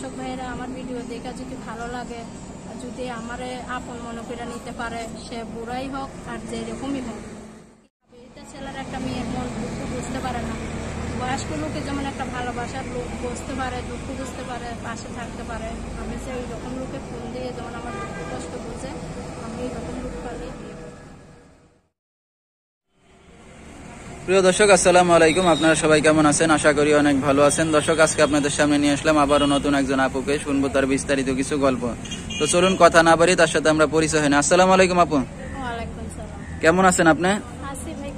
দর্শক ভাইয়েরা আমার ভিডিও দেখা যদি ভালো লাগে, যদি আমারে আপন মনে করে নিতে পারে, সে বুড়াই হোক আর যেরকমই হোক। এটা ছেলের একটা মেয়ের মন দুঃখ বুঝতে পারে না। বয়স্ক লোকে যেমন একটা ভালোবাসার লোক বুঝতে পারে, দুঃখ বুঝতে পারে, পাশে থাকতে পারে, আমি সে ওই রকম লোকে ফোন দিয়ে যেমন আমার দুঃখ কষ্ট বুঝে আমি এই রকম লোক পালে বিয়ে করব। প্রিয় দর্শক আসসালামু আলাইকুম। আপনারা সবাই কেমন আছেন? আশা করি অনেক ভালো আছেন। দর্শক আজকে আপনাদের সামনে নিয়ে আসলাম আবারও নতুন একজন আপুকে। শুনব তার বিস্তারিত কিছু গল্প। তো চলুন কথা না বাড়ি তার সাথে আমরা পরিচয় হয় না। আসসালামু আলাইকুম আপু। কেমন আছেন আপনি?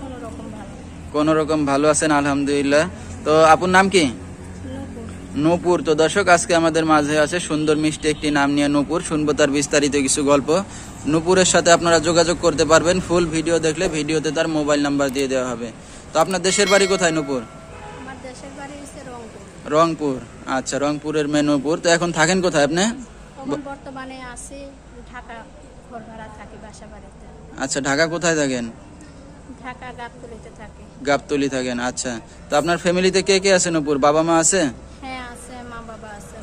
কোনো রকম ভালো। কোন রকম ভালো আছেন আলহামদুলিল্লাহ। তো আপুর নাম কি? নুপুর। নূপুর। তো দর্শক আজকে আমাদের মাঝে আছে সুন্দর মিষ্টি একটি নাম নিয়ে নূপুর। শুনব তার বিস্তারিত কিছু গল্প। নূপুরের সাথে আপনারা যোগাযোগ করতে পারবেন। ফুল ভিডিও দেখলে ভিডিওতে তার মোবাইল নাম্বার দিয়ে দেওয়া হবে। তো আপনার দেশের বাড়ি কোথায় নূপুর? রংপুর। আচ্ছা রংপুরের মেনুপুর তো এখন থাকেন কোথায় আপনি? বর্তমানে আছি ঢাকা ঘর ভাড়া থাকি বাসা বাড়িতে। আচ্ছা ঢাকা কোথায় থাকেন? ঢাকা গাবতলিতে থাকি। গাবতলি থাকেন আচ্ছা। তো আপনার ফ্যামিলিতে কে কে আছে নূপুর? বাবা মা আছে? হ্যাঁ আছে মা বাবা আছে।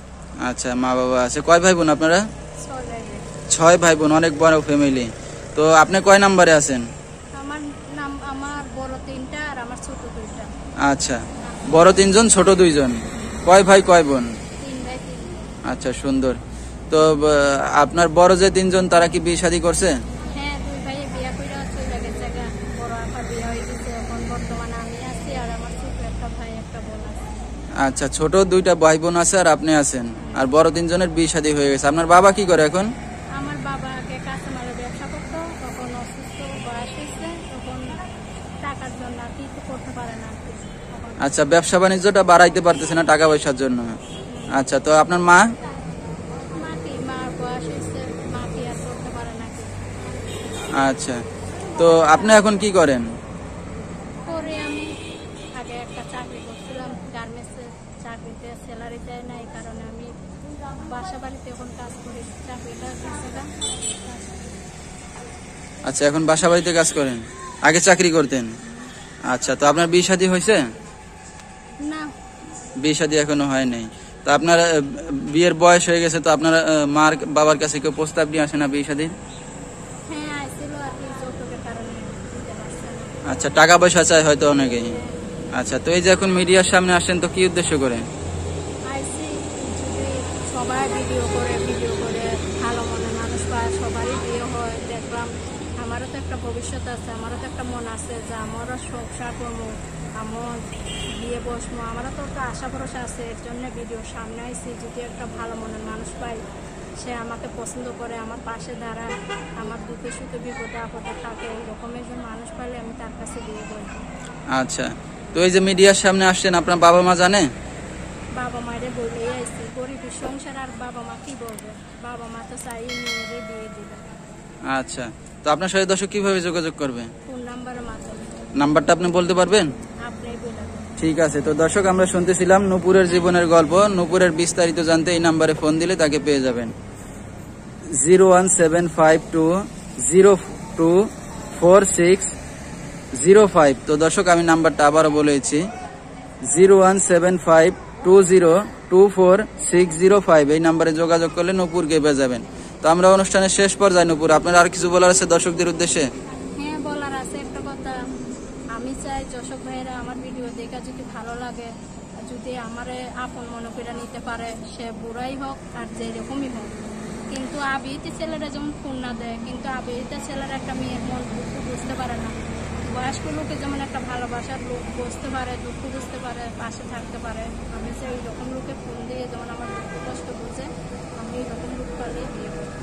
আচ্ছা মা বাবা আছে। কয় ভাই বোন আপনারা? ছয় ভাই বোন অনেক বড় ফ্যামিলি। তো আপনি কয় নাম্বারে আছেন আমার নাম আমার বড় তিনটা আর আমার ছোট দুইটা আচ্ছা বড় তিনজন ছোট দুইজন। কয় ভাই কয় বোন। আচ্ছা সুন্দর। তো আপনার বড় যে তিনজন তারা কি বিয়ে শাদী করছে? হ্যাঁ আচ্ছা ছোট দুইটা ভাই বোন আছে আর আপনি আছেন। আর বড় তিনজনের বিয়ে শাদী হয়ে গেছে। আপনার বাবা কি করে এখন? আমার বাবাকে কাঁচামালের ব্যবসা করতো তখন অসুস্থ বয়স হয়েছে তখন টাকার জন্য আর কিছু করতে পারে না আর কি। তখন আচ্ছা ব্যবসা বাণিজ্যটা বাড়াইতে পারতেছে না টাকা পয়সার জন্য। আচ্ছা তো আপনার মা? আচ্ছা তো আপনি এখন কি করেন। আচ্ছা এখন বাসা বাড়িতে কাজ করেন? আগে চাকরি করতেন? আচ্ছা তো আপনার বিয়ে শাদী হয়েছে? না। বিয়ে শাদী এখনও হয় নাই। তো আপনার বিয়ের বয়স হয়ে গেছে তো আপনার মার বাবার কাছে কেউ প্রস্তাব নিয়ে আসে না বিয়ে শাদীর? হ্যাঁ আচ্ছা টাকা পয়সা চায় হয়তো অনেকেই। আচ্ছা তো এই যে এখন মিডিয়ার সামনে আসেন তো কি উদ্দেশ্য করে? সবাই ভিডিও করে ভিডিও করে ভালো মনে মানুষ পায় সবারই বিয়ে হয় দেখলাম আমারও তো একটা ভবিষ্যৎ আছে আমারও তো একটা মন আছে যে আমারও সংসার করব আমার বিয়ে বসবো। আমারও তো একটা আশা ভরসা আছে এর জন্য ভিডিওর সামনে আইসি যদি একটা ভালো মনের মানুষ পাই সে আমাকে পছন্দ করে আমার পাশে দাঁড়ায় আমার দুঃখে সুখে বিপদে আপদে থাকে এই রকমের যে মানুষ পাইলে আমি তার কাছে বিয়ে করব। আচ্ছা তো এই যে মিডিয়ার সামনে আসছেন আপনার বাবা মা জানে? বাবা মায়ের বলে আইসি গরিবের সংসার আর বাবা মা কি বলবে? বাবা মা তো চাই মেয়েরে বিয়ে দিবে। আচ্ছা। তো আপনার সাথে দর্শক কীভাবে যোগাযোগ করবে? ফোন নাম্বারের মাধ্যমে। নাম্বারটা আপনি বলতে পারবেন? ঠিক আছে। তো দর্শক আমরা শুনতেছিলাম নূপুরের জীবনের গল্প। নূপুরের বিস্তারিত জানতে এই নাম্বারে ফোন দিলে তাকে পেয়ে যাবেন। Zero one seven five two zero two four six zero five. তো দর্শক আমি নাম্বারটা আবারও বলেছি zero one seven five two zero two four six zero five. এই নাম্বারে যোগাযোগ করলে নূপুরকে পেয়ে যাবেন। তো আমরা অনুষ্ঠানের শেষ পর্যায়ে, নূপুর, আপনার আর কিছু বলার আছে দর্শকদের উদ্দেশ্যে? হ্যাঁ বলার আছে একটা কথা। আমি চাই যশোক ভাইয়েরা আমার ভিডিও দেখা যদি ভালো লাগে, যদি আমারে আপন মনে করে নিতে পারে, সে বুড়াই হোক আর যেরকমই হোক। কিন্তু আবিতে ছেলেরা যেমন ফোন না দেয়, কিন্তু আবিতে ছেলেরা একটা মেয়ের মন দুঃখ বুঝতে পারে না। বয়স্ক লোকে যেমন একটা ভালোবাসার লোক বুঝতে পারে, দুঃখ বুঝতে পারে, পাশে থাকতে পারে। আমি চাই ওই রকম লোকে ফোন দিয়ে যেমন আমার দুঃখ কষ্ট বুঝে, আমি এই রকম লোক পালে বিয়ে করব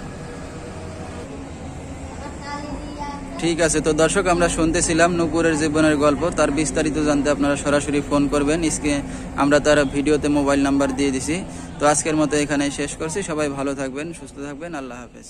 ঠিক আছে, তো দর্শক, আমরা শুনতেছিলাম নূপুরের জীবনের গল্প, তার বিস্তারিত জানতে আপনারা সরাসরি ফোন করবেন। ইসকে আমরা তার ভিডিওতে মোবাইল নাম্বার দিয়ে দিছি। তো আজকের মতো এখানে শেষ করছি। সবাই ভালো থাকবেন, সুস্থ থাকবেন। আল্লাহ হাফেজ।